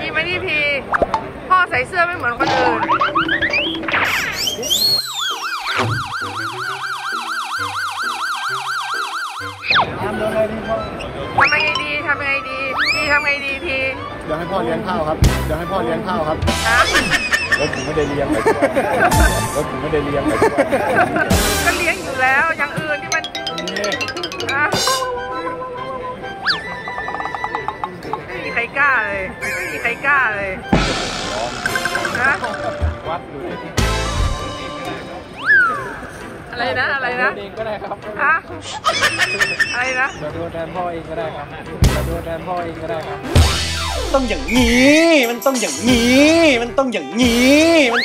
ดีไหมนี่พีพ่อใส่เสื้อไม่เหมือนคนอื่นทำยังไงดีพ่อทำยังไงดีทำยังไงดีพีทำไงดีพีเดี๋ยวให้พ่อเลี้ยงข้าวครับเดี๋ยวให้พ่อเลี้ยงข้าวครับฮะรถผมไม่ได้เลี้ยงไปด้วยรถผมไม่ได้เลี้ยงไปด้วยก็เลี้ยงอยู่แล้วอย่างอื่นที่มันนี่อะไม่มีใครกล้าเลยไม่มีใครกล้าเลยนะวัดดูดิอะไรนะอะไรนะเองก็ได้ครับฮะอะไรนะเดี๋ยวดูแทนพ่อเองก็ได้ครับเดี๋ยวดูแทนพ่อเองก็ได้ครับต้องอย่างนี้ มันต้องอย่างนี้ มันต้องอย่างนี้มัน